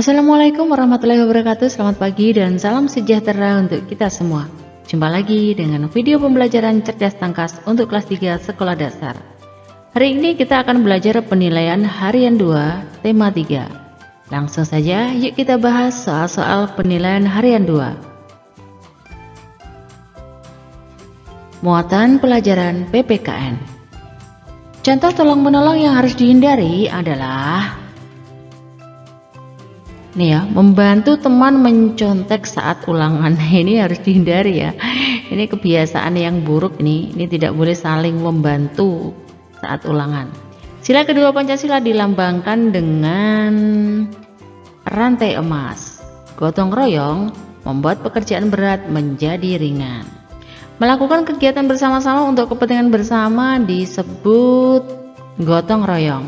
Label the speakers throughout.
Speaker 1: Assalamualaikum warahmatullahi wabarakatuh. Selamat pagi dan salam sejahtera untuk kita semua. Jumpa lagi dengan video pembelajaran cerdas tangkas untuk kelas 3 sekolah dasar. Hari ini kita akan belajar penilaian harian 2 tema 3 Langsung saja yuk kita bahas soal-soal penilaian harian 2 Muatan pelajaran PPKN Contoh tolong menolong yang harus dihindari adalah Nih ya, membantu teman mencontek saat ulangan. Ini harus dihindari ya. Ini kebiasaan yang buruk nih. Ini tidak boleh saling membantu saat ulangan. Sila kedua Pancasila dilambangkan dengan rantai emas. Gotong royong membuat pekerjaan berat menjadi ringan. Melakukan kegiatan bersama-sama untuk kepentingan bersama disebut gotong royong.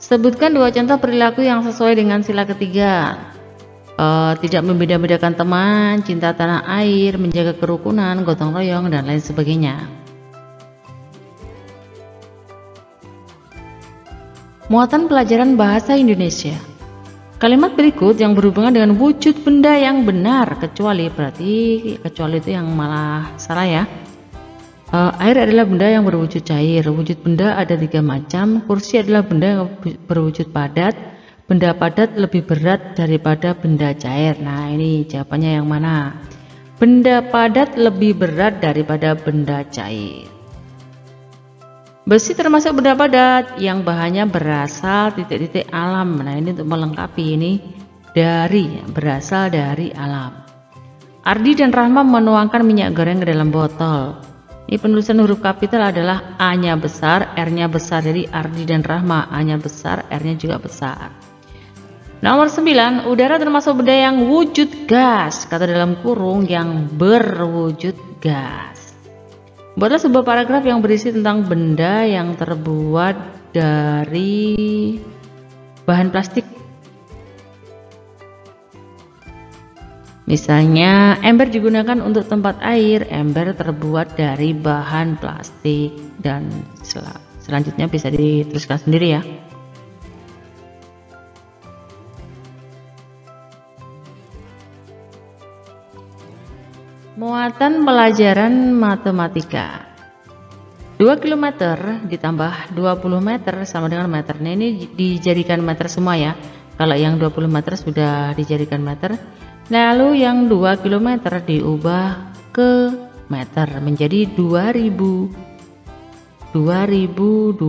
Speaker 1: Sebutkan dua contoh perilaku yang sesuai dengan sila ketiga. Uh, tidak membeda-bedakan teman, cinta tanah air, menjaga kerukunan, gotong royong, dan lain sebagainya. Muatan pelajaran bahasa Indonesia. Kalimat berikut yang berhubungan dengan wujud benda yang benar, kecuali berarti kecuali itu yang malah salah ya. Uh, air adalah benda yang berwujud cair. Wujud benda ada tiga macam. Kursi adalah benda yang berwujud padat. Benda padat lebih berat daripada benda cair. Nah, ini jawabannya yang mana? Benda padat lebih berat daripada benda cair. Besi termasuk benda padat yang bahannya berasal titik-titik alam. Nah, ini untuk melengkapi ini dari berasal dari alam. Ardi dan Rahma menuangkan minyak goreng ke dalam botol. Ini penulisan huruf kapital adalah A-nya besar, R-nya besar. Jadi Ardi dan Rahma A-nya besar, R-nya juga besar. Nomor 9, udara termasuk benda yang wujud gas. Kata dalam kurung yang berwujud gas. Buatlah sebuah paragraf yang berisi tentang benda yang terbuat dari bahan plastik Misalnya, ember digunakan untuk tempat air, ember terbuat dari bahan plastik dan sel selanjutnya bisa dituliskan sendiri ya. Muatan pelajaran matematika 2 km ditambah 20 meter sama dengan meter. Nah ini dijadikan meter semua ya. Kalau yang 20 meter sudah dijadikan meter, Lalu yang 2 km diubah ke meter menjadi 2000 2020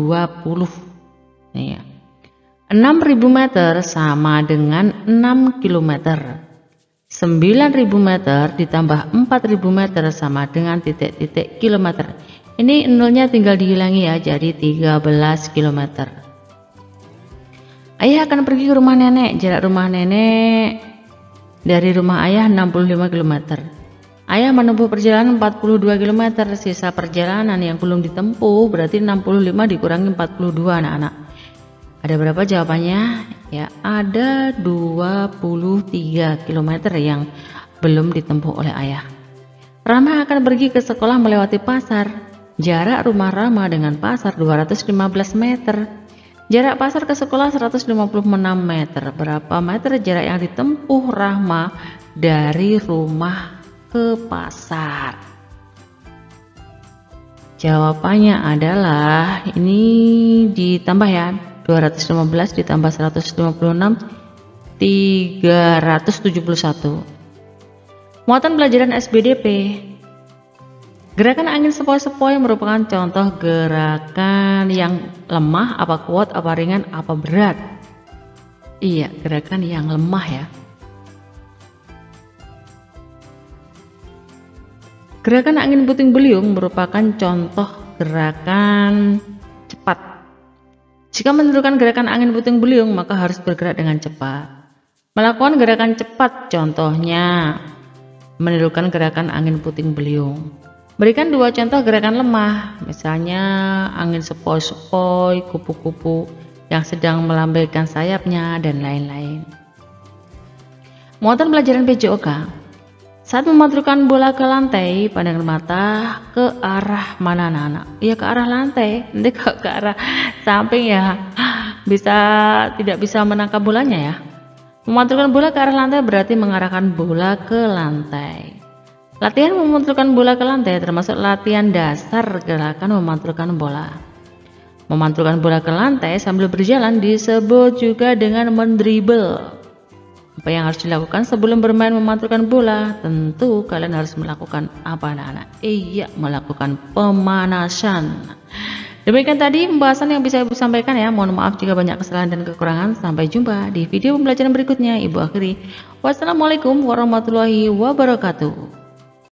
Speaker 1: ya. 6000 meter sama dengan 6 km 9000 meter ditambah 4000 meter sama dengan titik-titik kilometer. Ini nolnya tinggal dihilangi ya jadi 13 km ayah akan pergi ke rumah nenek jarak rumah nenek dari rumah ayah 65 km. Ayah menempuh perjalanan 42 km, sisa perjalanan yang belum ditempuh berarti 65 dikurangi 42 anak-anak. Ada berapa jawabannya? Ya, ada 23 km yang belum ditempuh oleh ayah. Rama akan pergi ke sekolah melewati pasar. Jarak rumah Rama dengan pasar 215 meter. Jarak pasar ke sekolah 156 meter. Berapa meter jarak yang ditempuh Rahma dari rumah ke pasar? Jawabannya adalah ini ditambah ya 215 ditambah 156 371 Muatan pelajaran SBDP Gerakan angin sepoi-sepoi merupakan contoh gerakan yang lemah, apa kuat, apa ringan, apa berat. Iya, gerakan yang lemah ya. Gerakan angin puting beliung merupakan contoh gerakan cepat. Jika menentukan gerakan angin puting beliung, maka harus bergerak dengan cepat. Melakukan gerakan cepat, contohnya menirukan gerakan angin puting beliung. Berikan dua contoh gerakan lemah, misalnya angin sepoi-sepoi, kupu-kupu yang sedang melambaikan sayapnya, dan lain-lain. Muatan pelajaran PJOK Saat memantulkan bola ke lantai, pandangan mata ke arah mana anak-anak? Ya ke arah lantai, nanti ke, ke arah samping ya bisa tidak bisa menangkap bolanya ya. Memantulkan bola ke arah lantai berarti mengarahkan bola ke lantai. Latihan memantulkan bola ke lantai termasuk latihan dasar gerakan memantulkan bola. Memantulkan bola ke lantai sambil berjalan disebut juga dengan mendribble. Apa yang harus dilakukan sebelum bermain memantulkan bola? Tentu kalian harus melakukan apa anak-anak? Iya, melakukan pemanasan. Demikian tadi pembahasan yang bisa Ibu sampaikan ya. Mohon maaf jika banyak kesalahan dan kekurangan. Sampai jumpa di video pembelajaran berikutnya. Ibu akhiri. Wassalamualaikum warahmatullahi wabarakatuh.